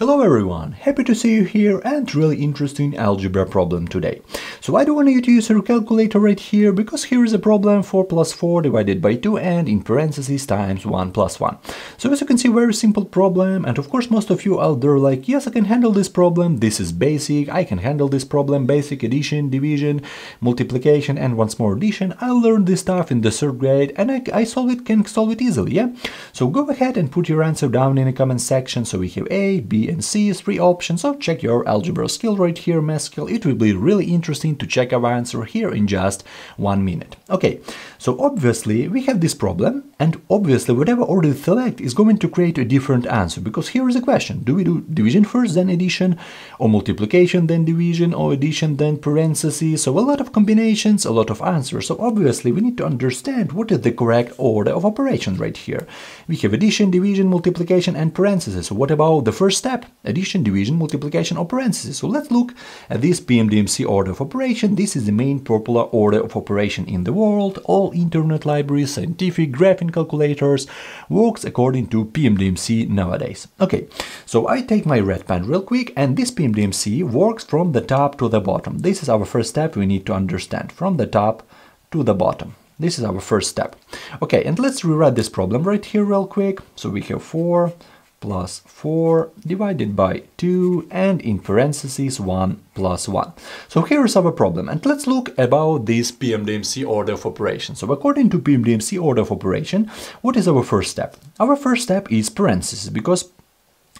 Hello everyone, happy to see you here and really interesting algebra problem today. So I don't want you to use your calculator right here because here is a problem 4 plus 4 divided by 2 and in parentheses times 1 plus 1. So as you can see very simple problem and of course most of you out there like yes I can handle this problem, this is basic, I can handle this problem, basic addition, division, multiplication and once more addition. I learned this stuff in the third grade and I, I solve it, can solve it easily, yeah? So go ahead and put your answer down in the comment section so we have A, B and C is three options, so check your algebra skill right here, math skill. It will be really interesting to check our answer here in just one minute. Okay, so obviously we have this problem and obviously whatever order you select is going to create a different answer because here is a question. Do we do division first then addition or multiplication then division or addition then parentheses? So a lot of combinations, a lot of answers. So obviously we need to understand what is the correct order of operation right here. We have addition, division, multiplication and parentheses. So what about the first step? Addition, division, multiplication, or parentheses. So let's look at this PEMDAS order of operation. This is the main popular order of operation in the world. All internet libraries, scientific, graphing calculators works according to PEMDAS nowadays. Okay, so I take my red pen real quick and this PEMDAS works from the top to the bottom. This is our first step we need to understand, from the top to the bottom. This is our first step. Okay, and let's rewrite this problem right here real quick. So we have 4 plus 4 divided by 2 and in parentheses 1 plus 1. So here is our problem and let's look about this PEMDAS order of operation. So according to PEMDAS order of operation, what is our first step? Our first step is parentheses because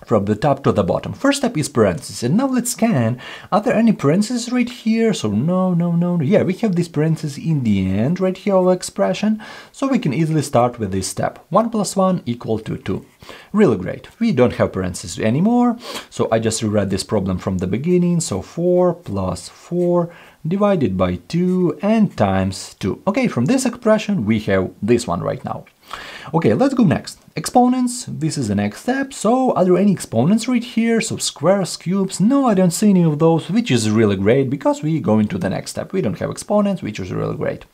from the top to the bottom. First step is parentheses. And now let's scan. Are there any parentheses right here? So no, no, no, no. Yeah, we have this parentheses in the end right here of expression. So we can easily start with this step. 1 plus 1 equal to 2. Really great. We don't have parentheses anymore. So I just rewrite this problem from the beginning. So 4 plus 4 divided by 2 and times 2. Okay, from this expression we have this one right now. Okay, let's go next. Exponents, this is the next step. So, are there any exponents right here? So, squares, cubes? No, I don't see any of those, which is really great because we go into the next step. We don't have exponents, which is really great.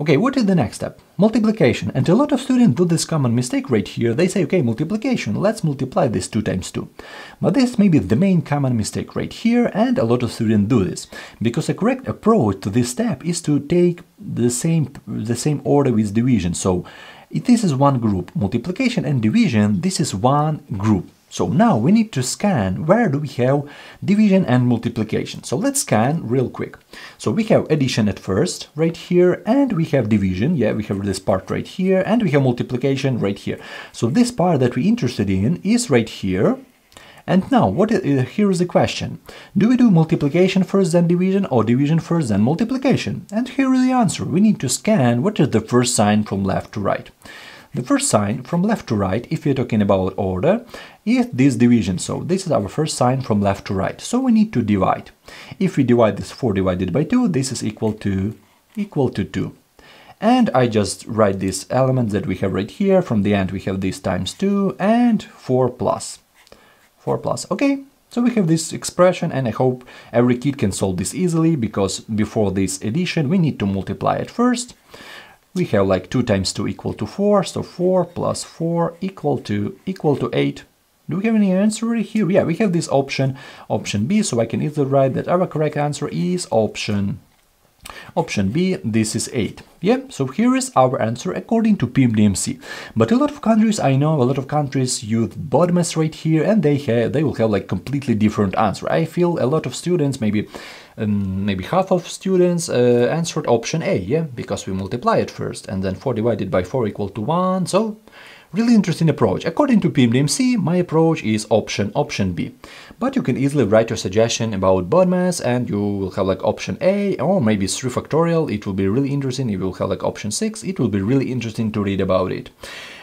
Okay, what is the next step? Multiplication. And a lot of students do this common mistake right here. They say, okay, multiplication, let's multiply this 2 times 2. But this may be the main common mistake right here, and a lot of students do this. Because a correct approach to this step is to take the same, the same order with division. So this is one group. Multiplication and division, this is one group. So now we need to scan where do we have division and multiplication. So let's scan real quick. So we have addition at first right here and we have division. Yeah, we have this part right here and we have multiplication right here. So this part that we're interested in is right here and now, what is, uh, here is the question. Do we do multiplication first then division or division first then multiplication? And here is the answer. We need to scan what is the first sign from left to right. The first sign from left to right, if we're talking about order, is this division. So this is our first sign from left to right. So we need to divide. If we divide this 4 divided by 2, this is equal to equal to 2. And I just write these elements that we have right here. From the end we have this times 2 and 4 plus. 4 plus. Okay, so we have this expression and I hope every kid can solve this easily because before this addition we need to multiply it first. We have like 2 times 2 equal to 4, so 4 plus 4 equal to equal to 8. Do we have any answer here? Yeah, we have this option, option B, so I can easily write that our correct answer is option Option B, this is 8. Yeah, so here is our answer according to PEMDAS. But a lot of countries, I know, a lot of countries use BODMAS right here and they they will have like completely different answer. I feel a lot of students, maybe um, maybe half of students uh, answered option A, yeah, because we multiply it first and then 4 divided by 4 equal to 1, so Really interesting approach. According to PEMDAS, my approach is option option B. But you can easily write your suggestion about BODMAS and you will have like option A or maybe 3 factorial. It will be really interesting. if You will have like option 6. It will be really interesting to read about it.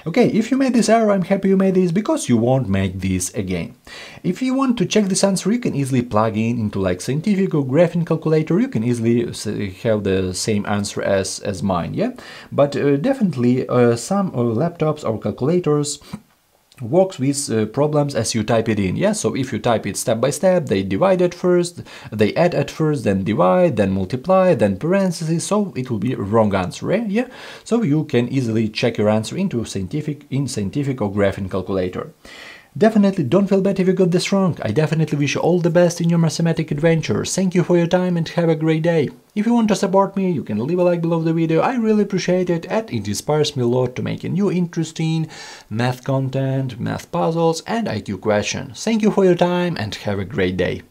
Okay, if you made this error, I'm happy you made this because you won't make this again. If you want to check this answer, you can easily plug in into like scientific or graphing calculator. You can easily have the same answer as, as mine, yeah? But uh, definitely uh, some uh, laptops or calculators works with uh, problems as you type it in yeah? So if you type it step by step they divide at first they add at first then divide then multiply then parentheses so it will be wrong answer eh? yeah? So you can easily check your answer into scientific in scientific or graphing calculator Definitely don't feel bad if you got this wrong. I definitely wish you all the best in your mathematic adventures. Thank you for your time and have a great day. If you want to support me, you can leave a like below the video. I really appreciate it and it inspires me a lot to make a new interesting math content, math puzzles and IQ questions. Thank you for your time and have a great day.